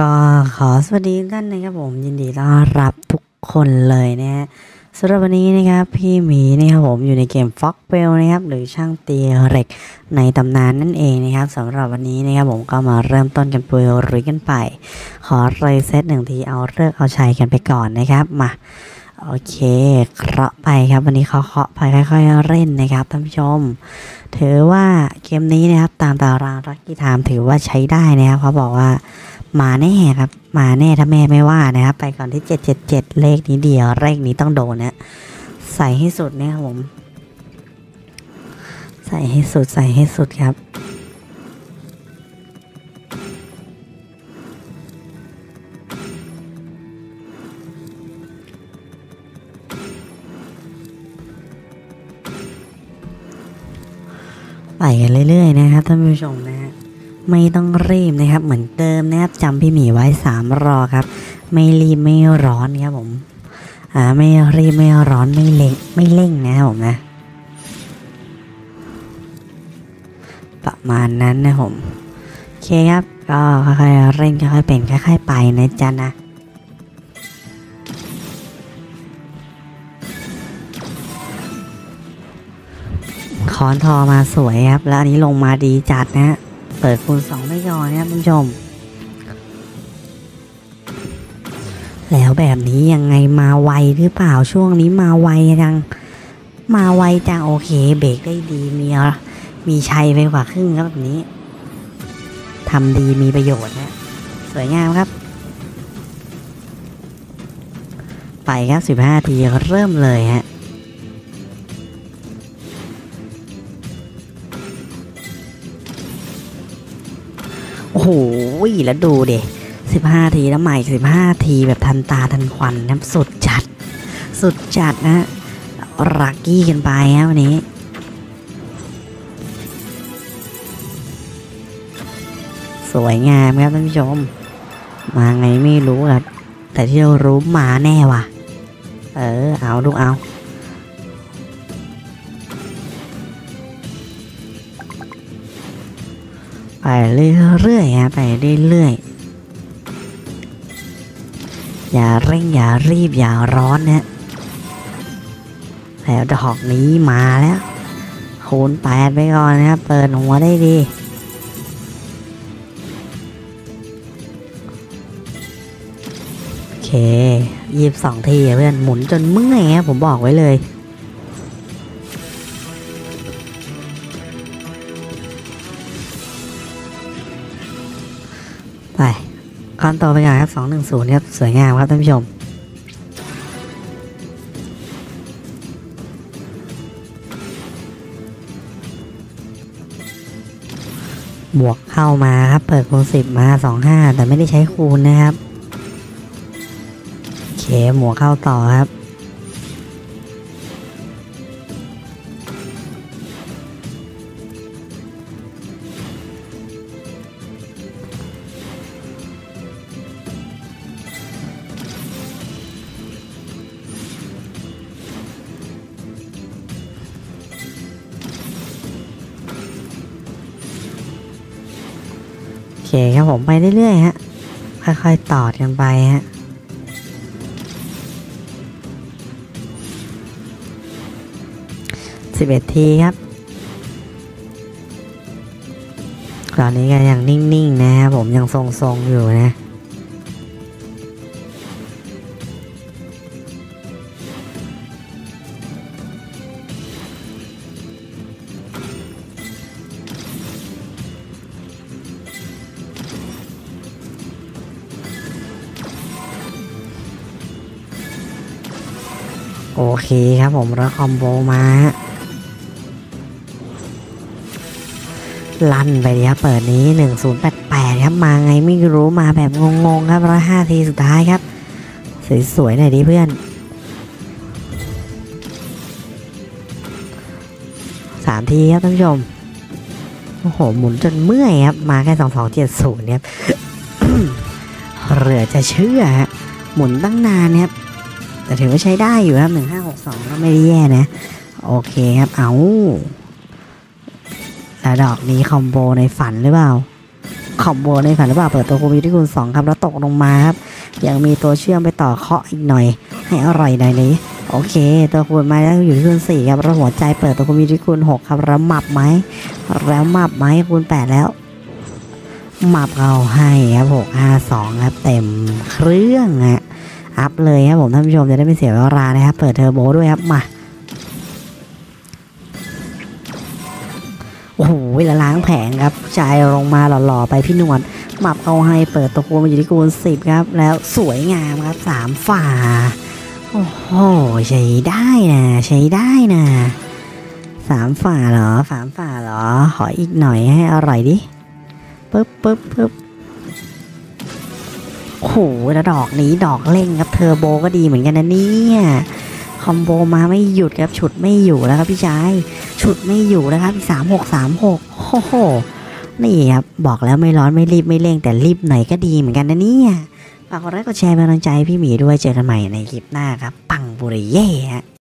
ก็ขอสวัสดีท่านนะครับผมยินดีต้อนรับทุกคนเลยนะฮะสำหรับวันนี้นะครับพี่หมีนะครับผมอยู่ในเกม f o x w e l l นะครับหรือช่างตีเหล็กในตำนานนั่นเองนะครับสำหรับวันนี้นะครับผมก็มาเริ่มต้นกันปุยรุยกันไป ขอเรยเซตหนึ่งทีเอาเลิกเอาชัยกันไปก่อนนะครับมา โอเคเคาะไปครับ วันนี้เขาเคาะไปค่อยๆเล่นนะครับท่านผู้ชม ถือว่าเกมนี้นะครับ ตามตารางรักกี้ไทม์ถือว่าใช้ได้นะครับเขาบอกว่ามาแน่ครับ มาแน่ถ้าแม่ไม่ว่านะครับ ไปก่อนที่ 777 เลขนี้เดียวเลขนี้ต้องโดนนะใส่ให้สุดนะครับผม ใส่ให้สุดใส่ให้สุดครับ ไปกันเรื่อยๆนะครับท่านผู้ชมนะฮะไม่ต้องรีบนะครับ เหมือนเดิมนะครับจำพี่หมีไว้สามรอครับ ไม่รีบไม่ร้อนครับผมอ่าไม่รีบไม่ร้อนไม่เร่งไม่เร่งนะครับผมนะประมาณนั้นนะผมโอเคครับก็ค่อยๆเร่งค่อยๆเป็นค่อยๆไปนะจ๊ะนะ คอนทอมาสวยครับ แล้วอันนี้ลงมาดีจัดนะฮะ เปิดคูณสองไม่ยอนะครับท่านผู้ชม แล้วแบบนี้ยังไงมาไวหรือเปล่าช่วงนี้มาไวจัง มาไวจังโอเค เบรกได้ดีมีมีชัยไปกว่าครึ่งครับแบบนี้ทำดีมีประโยชน์นะสวยงามครับ ไปครับสิบห้าทีเริ่มเลยฮะ โอ้โหแล้วดูเด็สิบห้าทีแล้วใหม่สิบห้าทีแบบทันตาทันควันนะสุดจัด สุดจัดนะรักกี้กันไปฮะวันนี้สวยงามครับท่านผู้ชม มาไงไม่รู้ครับแต่ที่เรารู้มาแน่ว่ะ เออ เอาลูกเอา ไปเรื่อยๆฮะไปเรื่อยๆอย่าเร่งอย่ารีบอย่าร้อนนะแล้วดอกนี้มาแล้วคูณแปดไปก่อนนะครับเปิดหัวได้ดีโอเคยี่สิบสองทีเพื่อนหมุนจนเมื่อยครับผมบอกไว้เลย ไปคอนต่อไปก่อนครับสองหนึ่งศูนย์ครับสวยงามครับท่านผู้ชมบวกเข้ามาครับ เปิดคูณสิบมาสองห้าแต่ไม่ได้ใช้คูณนะครับ โอเคหมวกเข้าต่อครับ คครับผมไปเรื่อยๆฮะ ค่อยๆตอดกันไปฮะสิบเอ็ดทีครับตอนนี้ก็ยังนิ่งๆนะครับผมยังทรงๆอยู่นะ โอเคครับผมแล้วคอมโบมาลั่นไปดีครับเปิดนี้ 1088 ครับมาไงไม่รู้มาแบบงงๆครับร้อยห้าทีสุดท้ายครับ สวยๆหน่อยดิเพื่อนสามทีครับท่านผู้ชมโอ้โหหมุนจนเมื่อยครับ มาแค่สองสองเจ็ดศูนย์ครับเหลือจะเชื่อฮะหมุนตั้งนานครับ แต่ถือว่าใช้ได้อยู่ครับหนึ่งห้าหกสองก็ไม่ได้แย่นะ โอเคครับ เอาแล้วดอกนี้คอมโบในฝันหรือเปล่า คอมโบในฝันหรือเปล่า เปิดตัวคูมีที่คูณสองครับ แล้วตกลงมาครับ ยังมีตัวเชื่อมไปต่อเคาะอีกหน่อย ให้อร่อยหน่อยนี้ โอเค ตัวคูณมาแล้วอยู่ที่คูณสี่ครับแล้วหัวใจเปิดตัวคูมีที่คูณหกครับ แล้วหมับไหม แล้วหมับไหมคูณแปดแล้วหมับเอาให้ครับหกห้าสองครับ เต็มเครื่องฮะ อัพเลยครับผมท่านผู้ชมจะได้ไม่เสียเวลานะครับ เปิดเทอร์โบด้วยครับมาโอ้โหล้วล้างแผงครับชายลงมาหล่อๆไปพี่นวดหมับเอาให้เปิดตัวคูณมาอยู่ที่คูณสิบครับ แล้วสวยงามครับสามฝ่าโอ้โหใช้ได้นะ ใช้ได้นะสามฝ่าเหรอสามฝ่าเหรอ ขออีกหน่อยให้อร่อยดิปึ๊บปึ๊บปึ๊บ โหแล้วดอกนี้ดอกเล่งครับเทอร์โบก็ดีเหมือนกันนะเนี่ยคอมโบมาไม่หยุดครับฉุดไม่อยู่แล้วครับพี่ชายฉุดไม่อยู่แล้วครับสามหกสามหกโอ้โหนี่ครับบอกแล้วไม่ร้อนไม่รีบไม่เร่งแต่รีบหน่อยก็ดีเหมือนกันนะเนี่ยฝากกดไลค์กดแชร์เป็นกำลังใจพี่หมีด้วยเจอกันใหม่ในคลิปหน้าครับ ปังบุรีเย่ฮะ